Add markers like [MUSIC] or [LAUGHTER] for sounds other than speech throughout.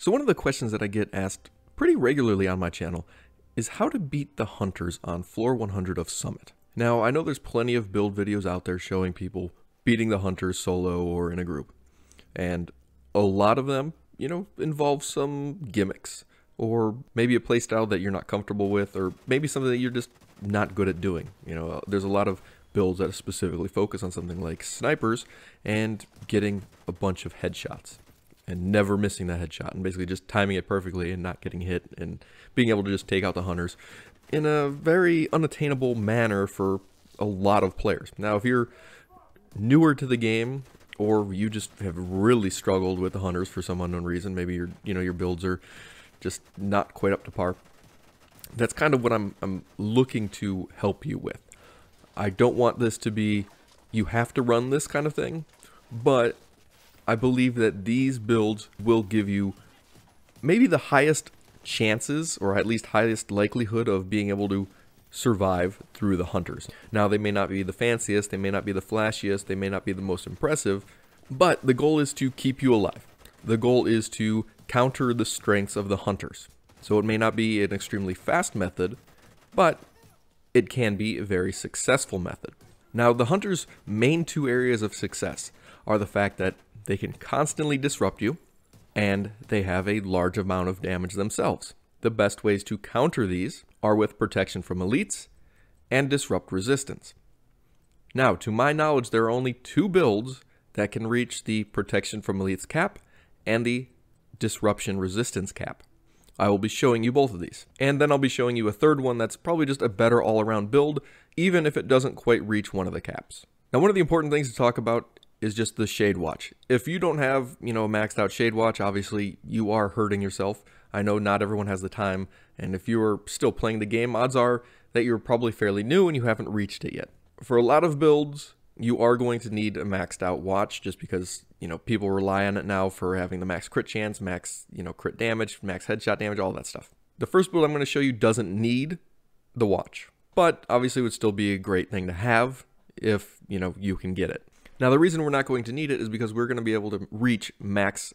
So one of the questions that I get asked pretty regularly on my channel is how to beat the hunters on floor 100 of Summit. Now, I know there's plenty of build videos out there showing people beating the hunters solo or in a group. And a lot of them, you know, involve some gimmicks or maybe a playstyle that you're not comfortable with or maybe something that you're just not good at doing. You know, there's a lot of builds that specifically focus on something like snipers and getting a bunch of headshots and never missing that headshot and basically just timing it perfectly and not getting hit and being able to just take out the hunters in a very unattainable manner for a lot of players. Now, if you're newer to the game or you just have really struggled with the hunters for some unknown reason, maybe your you know your builds are just not quite up to par. That's kind of what I'm I'm looking to help you with. I don't want this to be you have to run this kind of thing, but I believe that these builds will give you maybe the highest chances, or at least highest likelihood of being able to survive through the hunters. Now, they may not be the fanciest, they may not be the flashiest, they may not be the most impressive, but the goal is to keep you alive. The goal is to counter the strengths of the hunters. So it may not be an extremely fast method, but it can be a very successful method. Now, the hunter's main two areas of success are the fact that they can constantly disrupt you, and they have a large amount of damage themselves. The best ways to counter these are with protection from elites and disrupt resistance. Now, to my knowledge, there are only two builds that can reach the protection from elites cap and the disruption resistance cap. I will be showing you both of these. And then I'll be showing you a third one that's probably just a better all around build, even if it doesn't quite reach one of the caps. Now, one of the important things to talk about is just the shade watch. If you don't have, you know, a maxed out shade watch, obviously you are hurting yourself. I know not everyone has the time, and if you are still playing the game, odds are that you're probably fairly new and you haven't reached it yet. For a lot of builds, you are going to need a maxed out watch just because, you know, people rely on it now for having the max crit chance, max, you know, crit damage, max headshot damage, all that stuff. The first build I'm going to show you doesn't need the watch, but obviously would still be a great thing to have if, you know, you can get it. Now, the reason we're not going to need it is because we're going to be able to reach max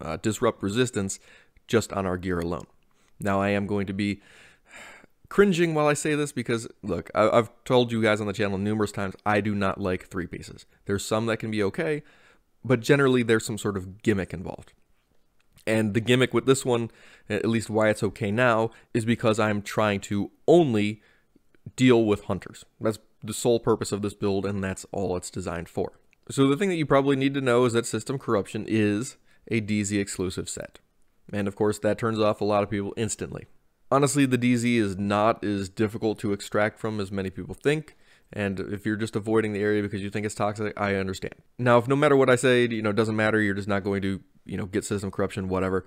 uh, disrupt resistance just on our gear alone. Now, I am going to be cringing while I say this because, look, I- have told you guys on the channel numerous times I do not like three pieces. There's some that can be okay, but generally there's some sort of gimmick involved. And the gimmick with this one, at least why it's okay now, is because I'm trying to only deal with hunters. That's the sole purpose of this build, and that's all it's designed for. So the thing that you probably need to know is that System Corruption is a DZ exclusive set. And of course, that turns off a lot of people instantly. Honestly, the DZ is not as difficult to extract from as many people think. And if you're just avoiding the area because you think it's toxic, I understand. Now, if no matter what I say, you know, it doesn't matter, you're just not going to, you know, get system corruption, whatever.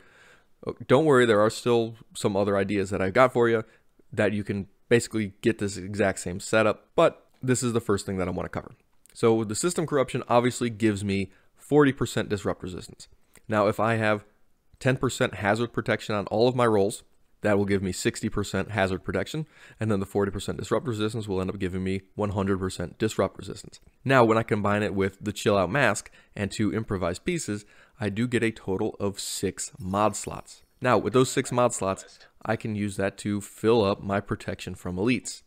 Oh, don't worry, there are still some other ideas that I've got for you that you can basically get this exact same setup, but this is the first thing that I want to cover. So the system corruption obviously gives me 40% disrupt resistance. Now, if I have 10% hazard protection on all of my rolls, that will give me 60% hazard protection, and then the 40% disrupt resistance will end up giving me 100% disrupt resistance. Now, when I combine it with the chill out mask and two improvised pieces, I do get a total of six mod slots. Now, with those six mod slots, I can use that to fill up my protection from elites.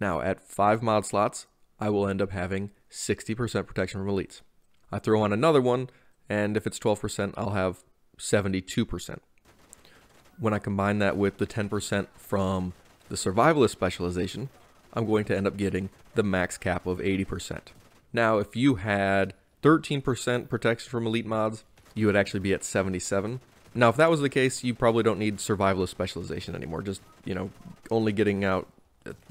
Now, at five mod slots, I will end up having 60% protection from elites. I throw on another one, and if it's 12%, I'll have 72%. When I combine that with the 10% from the survivalist specialization, I'm going to end up getting the max cap of 80%. Now, if you had 13% protection from elite mods, you would actually be at 77. Now, if that was the case, you probably don't need survivalist specialization anymore. Just, you know, only getting out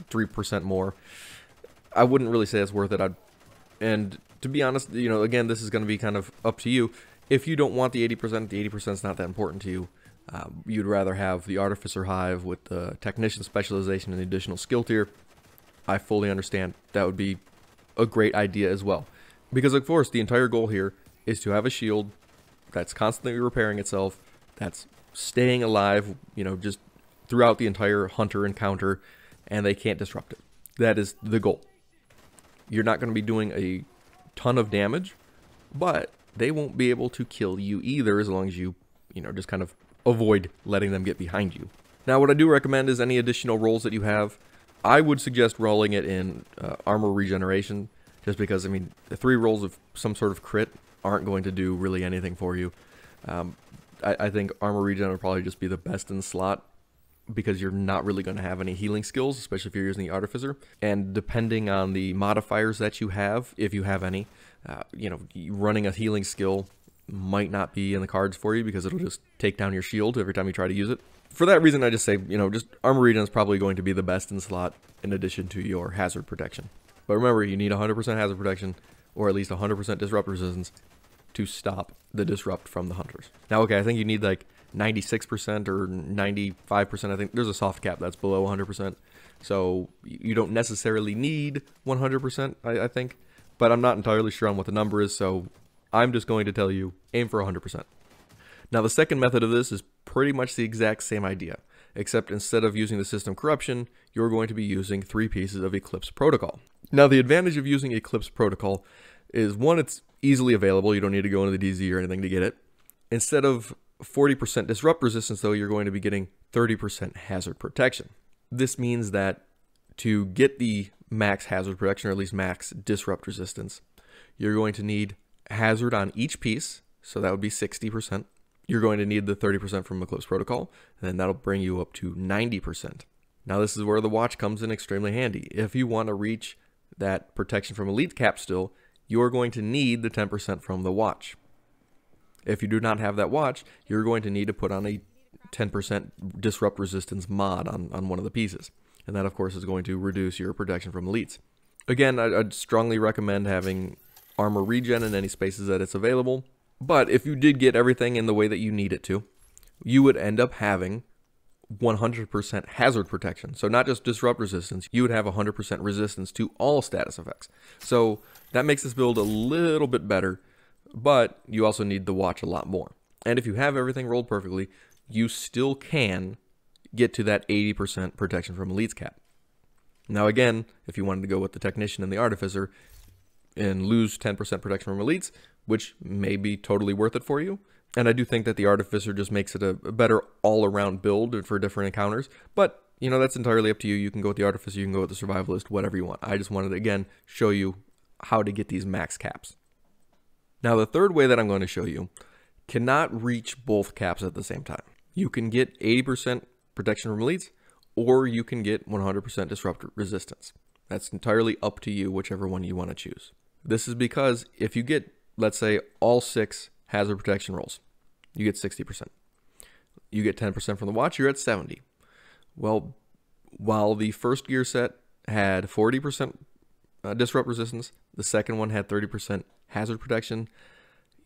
3% more. I wouldn't really say it's worth it. I'd and to be honest, you know, again, this is going to be kind of up to you. If you don't want the 80%, the 80% is not that important to you. Um, you'd rather have the Artificer Hive with the Technician Specialization and the additional skill tier. I fully understand. That would be a great idea as well. Because, of course, the entire goal here is to have a shield that's constantly repairing itself, that's staying alive, you know, just throughout the entire hunter encounter, and they can't disrupt it. That is the goal. You're not going to be doing a ton of damage, but they won't be able to kill you either as long as you, you know, just kind of avoid letting them get behind you. Now, what I do recommend is any additional rolls that you have, I would suggest rolling it in uh, armor regeneration, just because, I mean, the three rolls of some sort of crit aren't going to do really anything for you. Um, I, I, think armor regen would probably just be the best in slot because you're not really going to have any healing skills, especially if you're using the Artificer. And depending on the modifiers that you have, if you have any, uh, you know, running a healing skill might not be in the cards for you because it'll just take down your shield every time you try to use it. For that reason, I just say, you know, just armor regen is probably going to be the best in slot in addition to your hazard protection. But remember, you need 100% hazard protection or at least 100% disrupt resistance to stop the disrupt from the hunters. Now, okay, I think you need like 96% or 95%. I think there's a soft cap that's below 100%. So you don't necessarily need 100%, I, I think. But I'm not entirely sure on what the number is, so I'm just going to tell you aim for 100%. Now, the second method of this is pretty much the exact same idea, except instead of using the system corruption, you're going to be using three pieces of Eclipse Protocol. Now, the advantage of using Eclipse Protocol is one, it's easily available. You don't need to go into the DZ or anything to get it. Instead of 40% disrupt resistance, though, you're going to be getting 30% hazard protection. This means that to get the max hazard protection, or at least max disrupt resistance, you're going to need hazard on each piece, so that would be 60%. You're going to need the 30% from Eclipse Protocol, and then that'll bring you up to 90%. Now, this is where the watch comes in extremely handy. If you want to reach that protection from Elite Cap still, you're going to need the 10% from the watch. If you do not have that watch, you're going to need to put on a 10% disrupt resistance mod on, on one of the pieces. And that, of course, is going to reduce your protection from elites. Again, I'd strongly recommend having armor regen in any spaces that it's available. But if you did get everything in the way that you need it to, you would end up having 100% hazard protection. So not just disrupt resistance, you would have 100% resistance to all status effects. So that makes this build a little bit better, but you also need the watch a lot more. And if you have everything rolled perfectly, you still can get to that 80% protection from elites cap. Now again, if you wanted to go with the technician and the artificer, and lose 10% protection from elites, which may be totally worth it for you. And I do think that the Artificer just makes it a, better all around build for different encounters. But, you know, that's entirely up to you. You can go with the Artificer, you can go with the Survivalist, whatever you want. I just wanted to, again, show you how to get these max caps. Now, the third way that I'm going to show you cannot reach both caps at the same time. You can get 80% protection from leads, or you can get 100% disrupt resistance. That's entirely up to you, whichever one you want to choose. This is because if you get, let's say, all six hazard protection rolls, you get 60%. You get 10% from the watch, you're at 70. Well, while the first gear set had 40% uh, disrupt resistance, the second one had 30% hazard protection,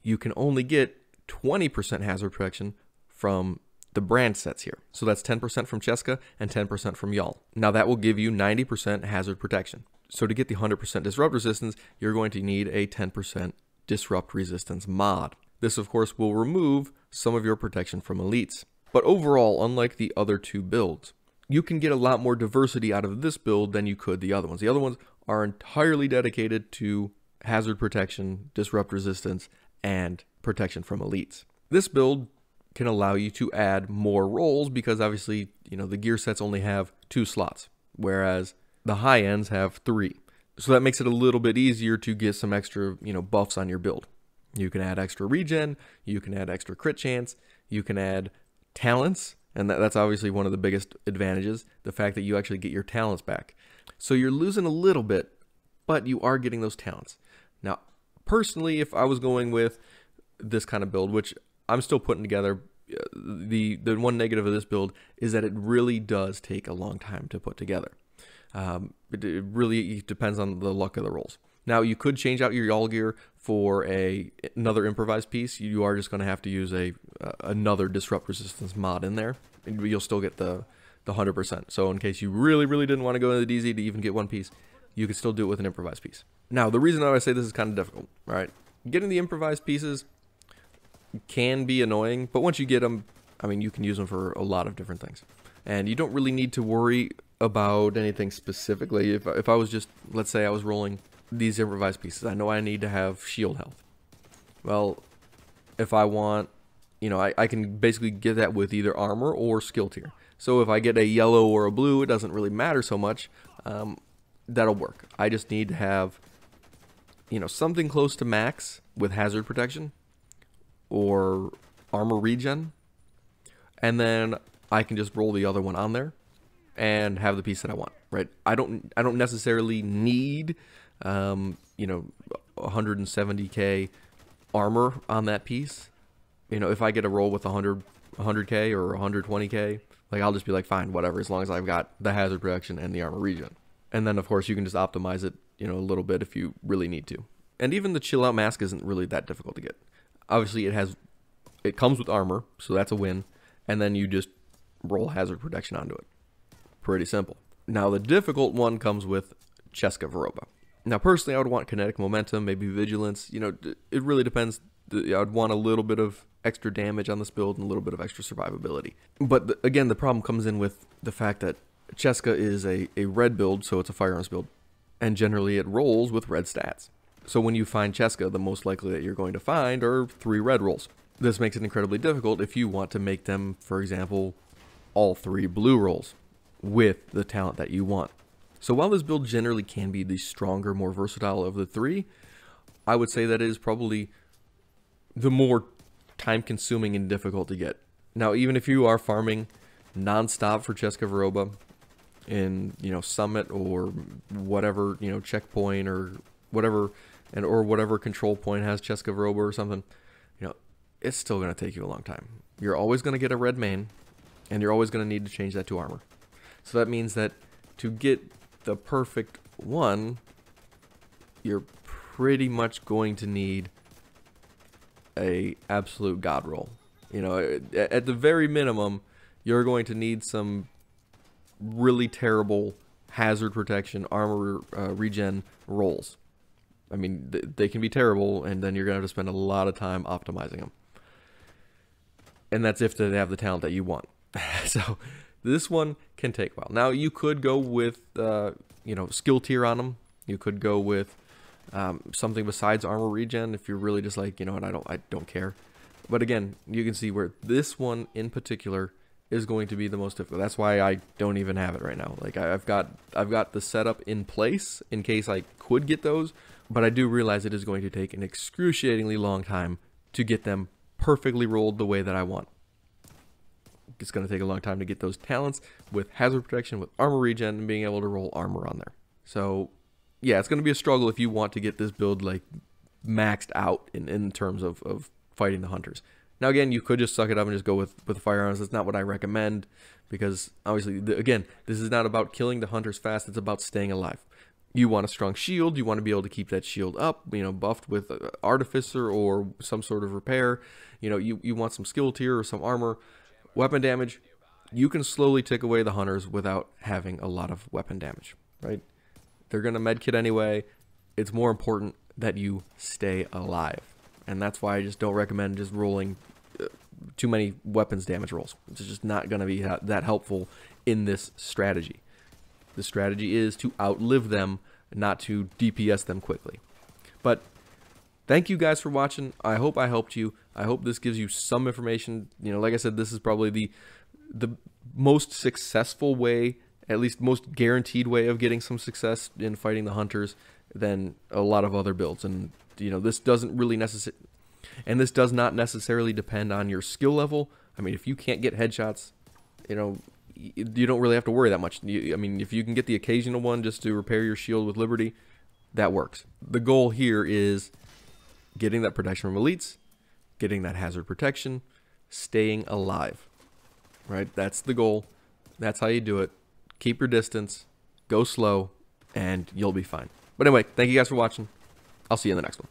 you can only get 20% hazard protection from the brand sets here. So that's 10% from Ceska and 10% from Yaahl. Now that will give you 90% hazard protection. So to get the 100% disrupt resistance, you're going to need a 10% disrupt resistance mod. This of course will remove some of your protection from elites. But overall, unlike the other two builds, you can get a lot more diversity out of this build than you could the other ones. The other ones are entirely dedicated to hazard protection, disrupt resistance, and protection from elites. This build can allow you to add more rolls because obviously, you know, the gear sets only have two slots, whereas the high ends have three. So that makes it a little bit easier to get some extra, you know, buffs on your build. You can add extra regen, you can add extra crit chance, you can add talents, and that, that's obviously one of the biggest advantages, the fact that you actually get your talents back. So you're losing a little bit, but you are getting those talents. Now, personally, if I was going with this kind of build, which I'm still putting together, uh, the the one negative of this build is that it really does take a long time to put together. Um, it, it, really depends on the luck of the rolls. Now you could change out your Yaahl gear for a another improvised piece. You are just going to have to use a uh, another disrupt resistance mod in there, and you'll still get the the hundred percent. So in case you really really didn't want to go into the DZ to even get one piece, you could still do it with an improvised piece. Now the reason I say this is kind of difficult, right? Getting the improvised pieces can be annoying, but once you get them, I mean, you can use them for a lot of different things. And you don't really need to worry about anything specifically. If, if I was just, let's say I was rolling these improvised pieces, I know I need to have shield health. Well, if I want you know, I, I can basically get that with either armor or skill tier. So if I get a yellow or a blue, it doesn't really matter so much. Um, that'll work. I just need to have, you know, something close to max with hazard protection or armor regen. And then I can just roll the other one on there and have the piece that I want, right? I don't I don't necessarily need um, you know 170k armor on that piece. You know, if I get a roll with 100 100k or 120k, like I'll just be like fine, whatever, as long as I've got the hazard protection and the armor regen. And then of course you can just optimize it, you know, a little bit if you really need to. And even the chill out mask isn't really that difficult to get. Obviously it has it comes with armor, so that's a win. And then you just roll hazard protection onto it. Pretty simple. Now the difficult one comes with Ceska Vyroba. Now personally I would want kinetic momentum, maybe vigilance, you know, it really depends. I'd want a little bit of extra damage on this build and a little bit of extra survivability. But the, again, the problem comes in with the fact that Ceska is a, a red build, so it's a firearms build, and generally it rolls with red stats. So when you find Ceska, the most likely that you're going to find are three red rolls. This makes it incredibly difficult if you want to make them, for example, all three blue rolls with the talent that you want. So while this build generally can be the stronger, more versatile of the three, I would say that it is probably the more time consuming and difficult to get. Now, even if you are farming nonstop for Ceska Vyroba in, you know, Summit or whatever, you know, checkpoint or whatever, and or whatever control point has Ceska Vyroba or something, you know, it's still going to take you a long time. You're always going to get a red main, and you're always going to need to change that to armor. So that means that to get the perfect one, you're pretty much going to need a absolute god roll. You know, at the very minimum, you're going to need some really terrible hazard protection, armor uh, regen rolls. I mean, th they can be terrible, and then you're going to have to spend a lot of time optimizing them. And that's if they have the talent that you want. [LAUGHS] so this one can take a while. Now, you could go with, uh, you know, skill tier on them. You could go with um, something besides armor regen if you're really just like you know what I don't I don't care. But again you can see where this one in particular is going to be the most difficult. That's why I don't even have it right now. Like I've got I've got the setup in place in case I could get those but I do realize it is going to take an excruciatingly long time to get them perfectly rolled the way that I want. It's going to take a long time to get those talents with hazard protection with armor regen and being able to roll armor on there. So yeah, it's going to be a struggle if you want to get this build like maxed out in, in terms of, of fighting the hunters. Now again, you could just suck it up and just go with with firearms. That's not what I recommend because obviously, the, again, this is not about killing the hunters fast. It's about staying alive. You want a strong shield. You want to be able to keep that shield up. You know, buffed with uh, artificer or some sort of repair. You know, you you want some skill tier or some armor, weapon damage. You can slowly take away the hunters without having a lot of weapon damage, right? They're going to medkit anyway. It's more important that you stay alive. And that's why I just don't recommend just rolling uh, too many weapons damage rolls. It's just not going to be that helpful in this strategy. The strategy is to outlive them, not to DPS them quickly. But thank you guys for watching. I hope I helped you. I hope this gives you some information. You know, like I said, this is probably the the most successful way at least most guaranteed way of getting some success in fighting the hunters than a lot of other builds. And you know, this doesn't really necessarily, and this does not necessarily depend on your skill level. I mean, if you can't get headshots, you know, you don't really have to worry that much. You, I mean, if you can get the occasional one just to repair your shield with Liberty, that works. The goal here is getting that protection from elites, getting that hazard protection, staying alive. Right? That's the goal. That's how you do it keep your distance, go slow, and you'll be fine. But anyway, thank you guys for watching. I'll see you in the next one.